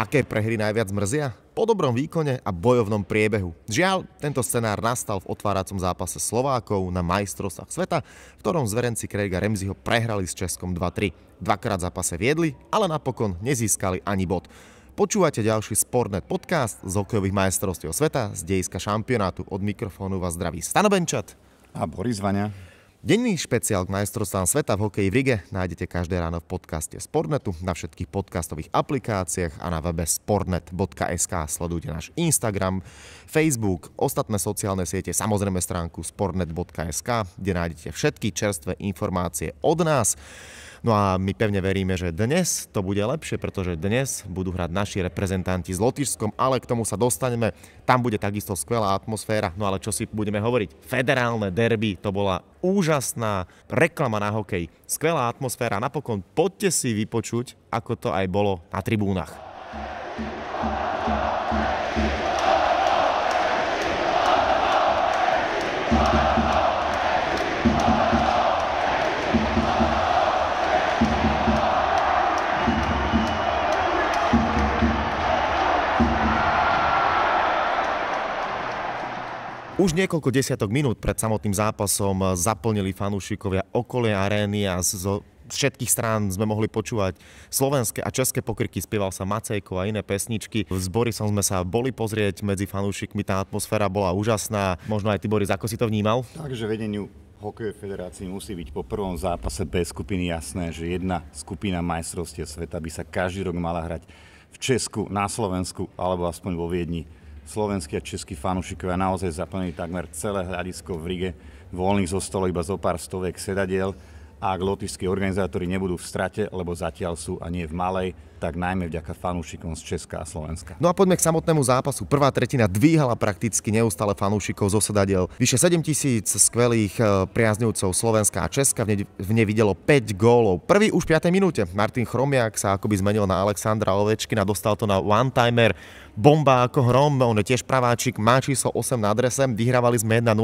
Aké prehry najviac mrzia? Po dobrom výkone a bojovnom priebehu. Žiaľ, tento scenár nastal v otváracom zápase Slovákov na majstrovstvách sveta, v ktorom zverenci Craiga Remziho prehrali s Českom 2-3. Dvakrát zápase viedli, ale napokon nezískali ani bod. Počúvate ďalší Sportnet podcast z hokejových majstrovstiev sveta z dejiska šampionátu. Od mikrofónu vás zdraví Stano Benčat a Boris Vania. Denný špeciál k majstrovstvám sveta v hokeji v Rige nájdete každé ráno v podcaste Sportnetu, na všetkých podcastových aplikáciách a na webe sportnet.sk. Sledujte náš Instagram, Facebook, ostatné sociálne siete, samozrejme stránku sportnet.sk, kde nájdete všetky čerstvé informácie od nás. No a my pevne veríme, že dnes to bude lepšie, pretože dnes budú hrať naši reprezentanti s Lotyšskom, ale k tomu sa dostaneme. Tam bude takisto skvelá atmosféra, no ale čo si budeme hovoriť? Federálne derby, to bola úžasná reklama na hokej. Skvelá atmosféra, napokon poďte si vypočuť, ako to aj bolo na tribúnach. Už niekoľko desiatok minút pred samotným zápasom zaplnili fanúšikovia okolie arény a zo všetkých strán sme mohli počúvať slovenské a české pokryky, spieval sa Macejko a iné pesničky. V Borisom sme sa boli pozrieť medzi fanúšikmi, tá atmosféra bola úžasná. Možno aj ty, Boris, ako si to vnímal? Takže vedeniu hokejovej federácii musí byť po prvom zápase B skupiny jasné, že jedna skupina majstrovstiev sveta by sa každý rok mala hrať v Česku, na Slovensku alebo aspoň vo Viedni slovenskí a českí fanúšikovia naozaj zaplnili takmer celé hľadisko v Rige. Voľných zostalo iba zo pár stovek sedadiel a ak lotišskí organizátori nebudú v strate, lebo zatiaľ sú a nie v malej, tak najmä vďaka fanúšikom z Česka a Slovenska. No a poďme k samotnému zápasu. Prvá tretina dvíhala prakticky neustále fanúšikov zo sedadiel. Vyše 7 tisíc skvelých eh, priaznivcov Slovenska a Česka v nej videlo 5 gólov. Prvý už v 5. minúte. Martin Chromiak sa akoby zmenil na Alexandra Ovečkina, dostal to na one-timer bomba ako hrom, on je tiež praváčik, má číslo 8 na adrese, vyhrávali sme 1-0.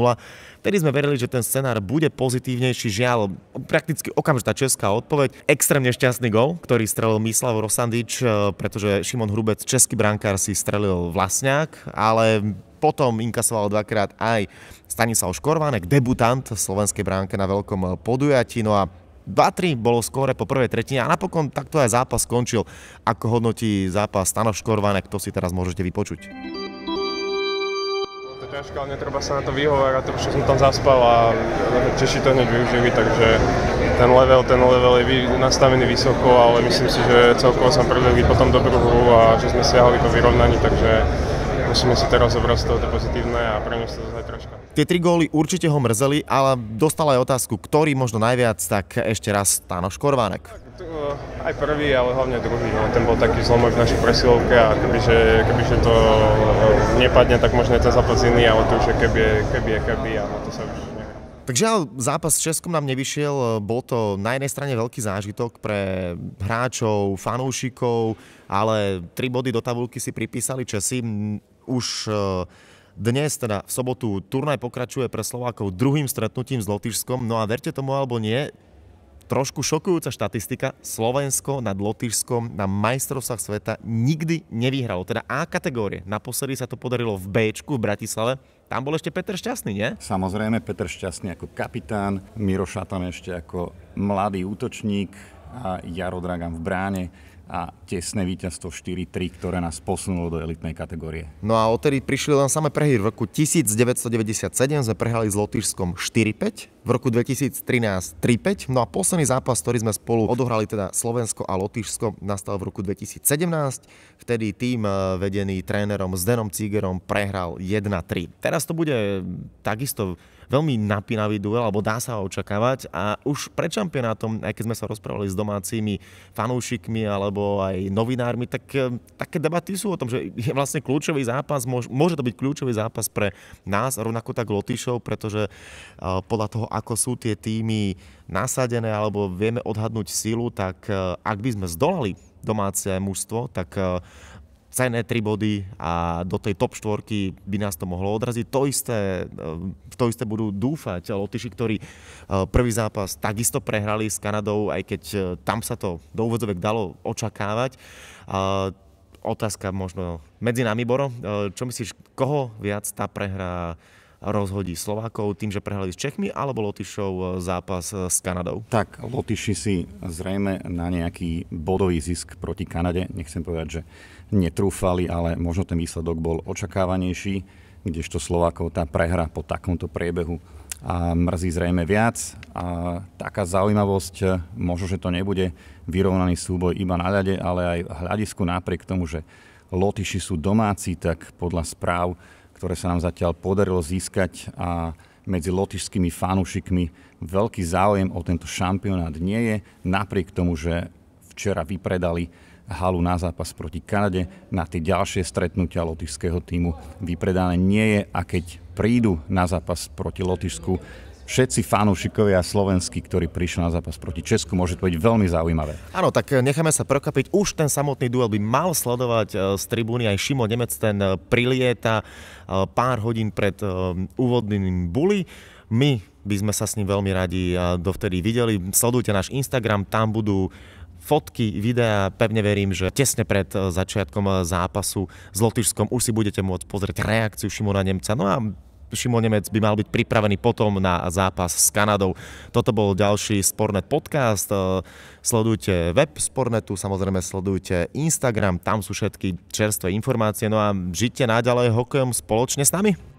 Vtedy sme verili, že ten scenár bude pozitívnejší, žiaľ, prakticky okamžitá česká odpoveď. Extrémne šťastný gol, ktorý strelil Mislav Rosandič, eh, pretože Šimon Hrubec, český brankár, si strelil vlastňák, ale potom inkasoval dvakrát aj Stanislav Škorvánek, debutant slovenskej bránke na veľkom podujatí. No a 2-3 bolo skóre po prvej tretine a napokon takto aj zápas skončil. Ako hodnotí zápas Stano Škorvanek, to si teraz môžete vypočuť. To ťažké, ale netreba sa na to vyhovárať, trošku som tam zaspal a Češi to hneď využili, takže ten level, ten level je nastavený vysoko, ale myslím si, že celkovo som predvedli potom dobrú hru a že sme siahli po vyrovnaní, takže musíme si teraz zobrať z toho to pozitívne a preniesť to zase troška. Tie tri góly určite ho mrzeli, ale dostal aj otázku, ktorý možno najviac, tak ešte raz Táno Škorvánek. Aj prvý, ale hlavne druhý. No. Ten bol taký zlomový v našej presilovke a kebyže, kebyže to nepadne, tak možno je ten zápas iný, ale to už je keby, keby, keby a to sa už Takže zápas s Českom nám nevyšiel, bol to na jednej strane veľký zážitok pre hráčov, fanúšikov, ale tri body do tabulky si pripísali Česi. Už e, dnes, teda v sobotu, turnaj pokračuje pre Slovákov druhým stretnutím s Lotyšskom. No a verte tomu alebo nie, trošku šokujúca štatistika. Slovensko nad Lotyšskom na majstrovstvách sveta nikdy nevyhralo. Teda A kategórie. Naposledy sa to podarilo v B v Bratislave. Tam bol ešte Peter Šťastný, nie? Samozrejme, Peter Šťastný ako kapitán, Miro Šatan ešte ako mladý útočník a Jaro Dragan v bráne a tesné víťazstvo 4-3, ktoré nás posunulo do elitnej kategórie. No a odtedy prišli len samé prehry. V roku 1997 sme prehrali s Lotyšskom 4-5, v roku 2013 3-5, no a posledný zápas, ktorý sme spolu odohrali, teda Slovensko a Lotyšsko, nastal v roku 2017. Vtedy tým eh, vedený trénerom Zdenom Cigerom prehral 1-3. Teraz to bude takisto veľmi napínavý duel, alebo dá sa ho očakávať. A už pred šampionátom, aj keď sme sa rozprávali s domácimi fanúšikmi alebo aj novinármi, tak eh, také debaty sú o tom, že je vlastne kľúčový zápas, môže to byť kľúčový zápas pre nás, rovnako tak Lotyšov, pretože eh, podľa toho, ako sú tie týmy nasadené alebo vieme odhadnúť sílu, tak eh, ak by sme zdolali domáce mužstvo, tak cenné tri body a do tej top štvorky by nás to mohlo odraziť. To isté, v to isté budú dúfať Lotyši, ktorí e, prvý zápas takisto prehrali s Kanadou, aj keď e, tam sa to do úvodzovek dalo očakávať. otázka možno medzi nami, Boro. Čo myslíš, koho viac tá prehra rozhodí Slovákov tým, že prehrali s Čechmi, alebo Lotyšov zápas s Kanadou? Tak, Lotyši si zrejme na nejaký bodový zisk proti Kanade, nechcem povedať, že netrúfali, ale možno ten výsledok bol očakávanejší, kdežto Slovákov tá prehra po takomto priebehu a mrzí zrejme viac. A taká zaujímavosť, možno, že to nebude vyrovnaný súboj iba na ľade, ale aj v hľadisku napriek tomu, že Lotyši sú domáci, tak podľa správ ktoré sa nám zatiaľ podarilo získať a medzi lotišskými fanúšikmi veľký záujem o tento šampionát nie je, napriek tomu, že včera vypredali halu na zápas proti Kanade. Na tie ďalšie stretnutia lotišského týmu vypredané nie je a keď prídu na zápas proti Lotyšsku, všetci fanúšikovia slovenskí, ktorí prišli na zápas proti Česku, môže to byť veľmi zaujímavé. Áno, tak eh, necháme sa prokapiť. Už ten samotný duel by mal sledovať eh, z tribúny aj Šimo Nemec, ten eh, prilieta pár hodín pred úvodným bully. My by sme sa s ním veľmi radi dovtedy videli. Sledujte náš Instagram, tam budú fotky, videá. Pevne verím, že tesne pred začiatkom zápasu s Lotyšskom už si budete môcť pozrieť reakciu Šimona Nemca. No a Šimon Nemec by mal byť pripravený potom na zápas s Kanadou. Toto bol ďalší Spornet podcast. Sledujte web Spornetu, samozrejme sledujte Instagram, tam sú všetky čerstvé informácie. No a žite naďalej hokejom spoločne s nami.